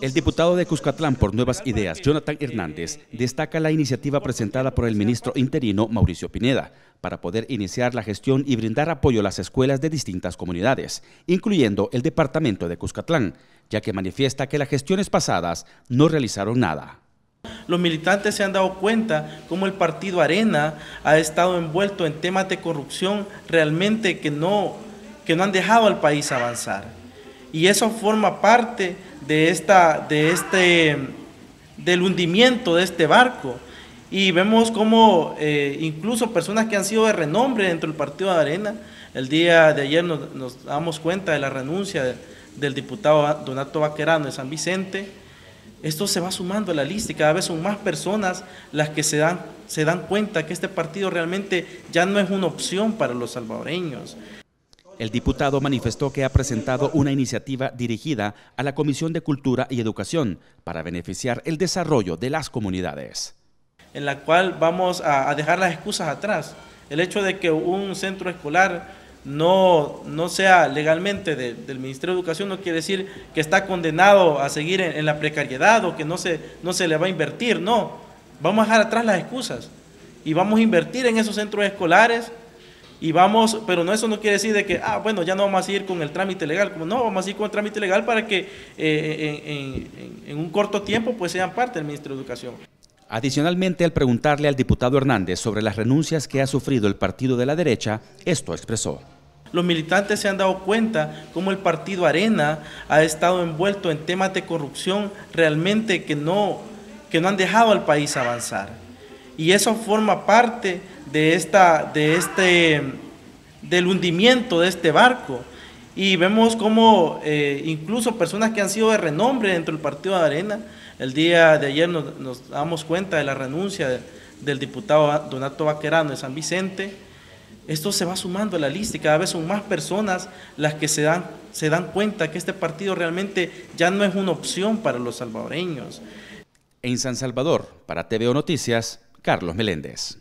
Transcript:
El diputado de Cuscatlán por Nuevas Ideas, Jonathan Hernández, destaca la iniciativa presentada por el ministro interino Mauricio Pineda para poder iniciar la gestión y brindar apoyo a las escuelas de distintas comunidades, incluyendo el departamento de Cuscatlán, ya que manifiesta que las gestiones pasadas no realizaron nada. Los militantes se han dado cuenta cómo el partido Arena ha estado envuelto en temas de corrupción realmente que no, que no han dejado al país avanzar. Y eso forma parte de, esta, de este, del hundimiento de este barco. Y vemos como eh, incluso personas que han sido de renombre dentro del partido de Arena, el día de ayer nos, damos cuenta de la renuncia del diputado Donato Vaquerano de San Vicente, esto se va sumando a la lista y cada vez son más personas las que se dan, se dan cuenta que este partido realmente ya no es una opción para los salvadoreños. El diputado manifestó que ha presentado una iniciativa dirigida a la Comisión de Cultura y Educación para beneficiar el desarrollo de las comunidades. En la cual vamos a, dejar las excusas atrás. El hecho de que un centro escolar no, no sea legalmente del Ministerio de Educación no quiere decir que está condenado a seguir en, la precariedad o que no se, no se le va a invertir, no. Vamos a dejar atrás las excusas y vamos a invertir en esos centros escolares y vamos, pero no eso no quiere decir de que, ah, bueno, ya no vamos a ir con el trámite legal, como no, vamos a ir con el trámite legal para que eh, en, un corto tiempo pues sean parte del Ministerio de Educación. Adicionalmente, al preguntarle al diputado Hernández sobre las renuncias que ha sufrido el partido de la derecha, esto expresó. Los militantes se han dado cuenta cómo el partido Arena ha estado envuelto en temas de corrupción realmente que no, que no han dejado al país avanzar. Y eso forma parte de, esta, de este, del hundimiento de este barco. Y vemos como eh, incluso personas que han sido de renombre dentro del partido de Arena, el día de ayer nos, damos cuenta de la renuncia del diputado Donato Vaquerano de San Vicente, esto se va sumando a la lista y cada vez son más personas las que se dan, se dan cuenta que este partido realmente ya no es una opción para los salvadoreños. En San Salvador, para TVO Noticias, Carlos Meléndez.